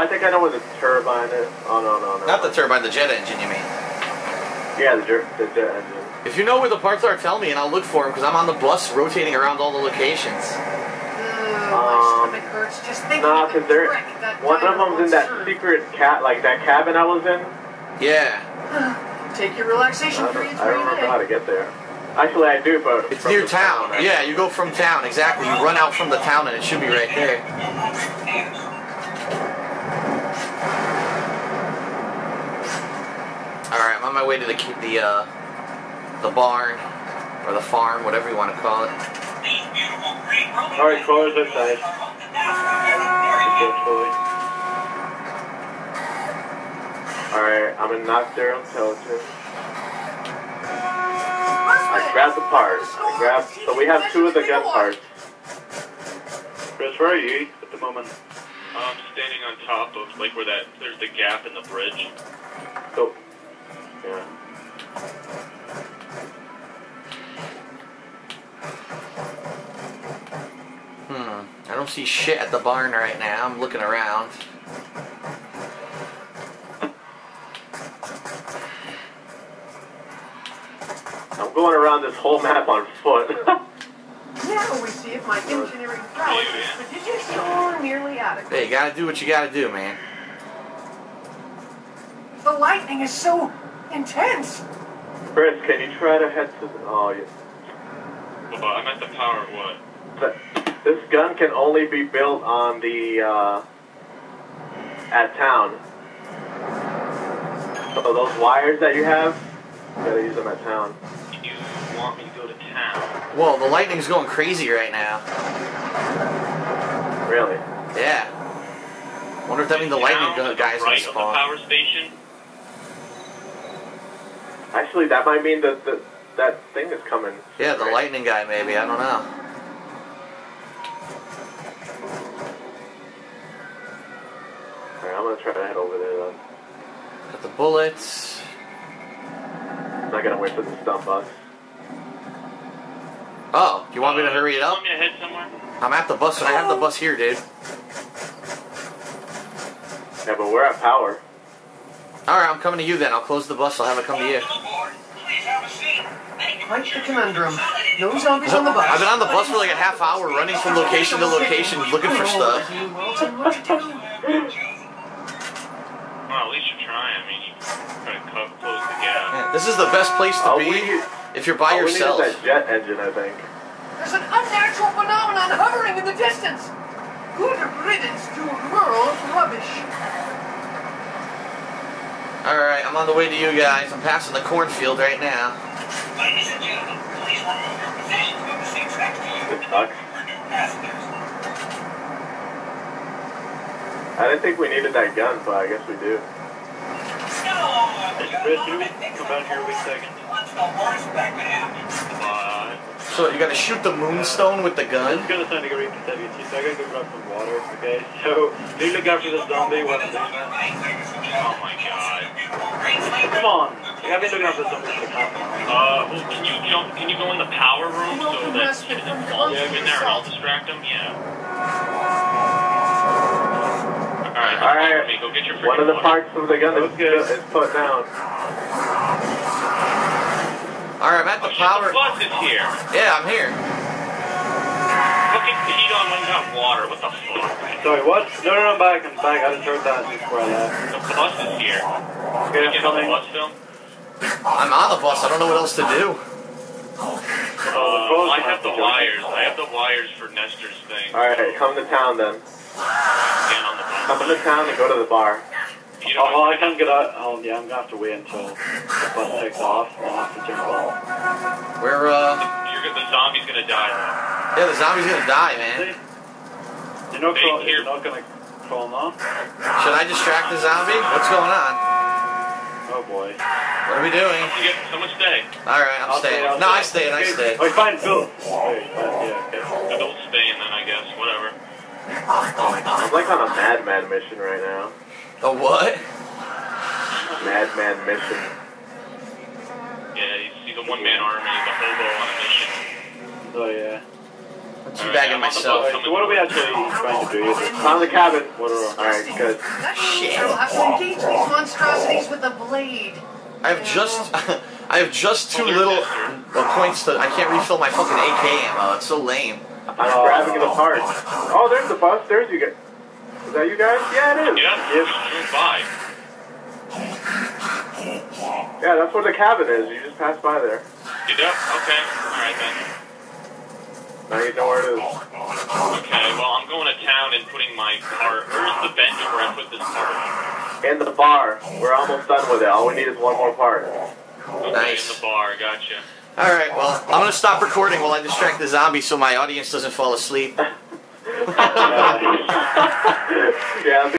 I think I know where the turbine is. Oh no no no. Not the turbine, the jet engine, you mean? Yeah, the jet, the jet engine. If you know where the parts are, tell me and I'll look for them because I'm on the bus rotating around all the locations. Ugh, Um, my stomach hurts just thinking Nah, of the cause they're one of them's in that served. secret cat, like that cabin I was in. Yeah. Take your relaxation I don't, periods I don't remember how to get there. Actually, I do, but It's from near the town. I- Yeah, you go from town, exactly. You run out from the town and it should be right there. On my way to the the uh, the barn or the farm, whatever you want to call it. Alright, cars outside. Alright, I'm in Nocturnal Intelligence. I grabbed the parts. I grabbed. So we have two of the gun parts. Chris, where are you at the moment? I'm standing on top of like where that there's the gap in the bridge. So, yeah. Hmm. I don't see shit at the barn right now. I'm looking around. I'm going around this whole map on foot. Now we see if my engineering prowess is prodigious or merely adequate. Hey, you gotta do what you gotta do, man. The lightning is so intense. Chris, can you try to head to the. Oh, yeah. Well, I'm at the power. What? But this gun can only be built on the uh, at town. So those wires that you have, you gotta use them at town. You want me to go to town? Whoa, the lightning's going crazy right now. Really? Yeah. Wonder if that means the lightning Town gun guy's gonna right of the spawn. power station. Actually, that might mean that the, that thing is coming. Yeah, the Right. lightning guy maybe. I don't know. Alright, I'm gonna try to head over there then. Got the bullets. I'm not gonna wait for the stun bus. Oh, you want me to hurry it You up? want me to head somewhere? I'm at the bus. I have the bus here, dude. Yeah, but we're at power. All right, I'm coming to you then. I'll close the bus. I'll have it come to you. Quite the conundrum. No zombies on the bus. I've been on the bus for like a half hour, running from location to location, looking for stuff. New worlds and what to do. Well, at least you're trying. I mean, you try to co- close the gap. Man, This is the best place to All be we, if you're by all we need yourself. that jet engine, I think. There's an unnatural phenomenon hovering in the distance. Good riddance to rural rubbish. All right, I'm on the way to you guys. I'm passing the cornfield right now. Ladies and gentlemen, please remove your positions with the seats next to you. It sucks. New passengers. I didn't think we needed that gun, but I guess we do. Uh, Chris, can come down here a wee second? What's the worst that could happen? But So you gotta shoot the moonstone with the This gun? is gonna sound like a really pathetic so I gotta go grab some water, okay? So, you look after this zombie while I'm doing that. oh my god. Come on! You have been looking after this zombie for like half. Uh, well, can you jump? Can you go in the power room so that Master, it from doesn't your fall lunch in there and I'll distract him? Yeah. Alright, All right. me. Go get your One of the parts of the gun is put down. All right, I'm at Oh, the shit, power. the bus is here. Yeah, I'm here. Fucking heat on when you got water. What the fuck? Sorry, what? No, no, no, I'm back, I'm back. I didn't turn that before I left. The bus is here. Okay, Can you I'm get on the bus film? I'm on the bus. I don't know what else to do. Uh, phone's I have have the wires. I have the wires for Nestor's thing. Alright, come to town then. Stand on the Come to town and go to the bar. If you don't Oh, well, I can't get out. Oh, yeah, I'm gonna have to wait until the bus takes off, and I'll have to jump off. We're uh, You're gonna, the zombie's gonna die though. yeah, the zombie's gonna die, man. See? You're not, Stay crawl, you're not gonna crawl now? Should I distract the zombie? What's going on? Oh boy. What are we doing? You get someone stay. All right, I'm I'll staying. stay, I'll No, I stay. stayed. I Okay. stayed. Oh, fine, Phil. Okay, yeah, okay. So don't stay and then I guess whatever. I'm like on a madman mission right now. A what? Madman mission. Yeah, he's, he's a one man army. He's a hobo on a mission. Oh, yeah. I'm teabagging myself. Alright, so what are we actually trying to do here? Found the cabin. What are Alright, good. Shit. means I'll have to engage these monstrosities with a blade. I have just, I have just too little uh, points to. I can't refill my fucking AK ammo. It's so lame. I'm grabbing it apart. Oh, there's the bus. There's you guys. Is that you guys? Yeah, it is. Yeah, Yes. Move by. Yeah, that's where the cabin is. You just passed by there. You do? Okay. Alright then. Now you know where it is. Okay, well, I'm going to town and putting my part. Where's the bench where I put this part? In the bar. We're almost done with it. All we need is one more part. Okay, Nice. in the bar, gotcha. All right, well, I'm gonna stop recording while I distract the zombie so my audience doesn't fall asleep. yeah,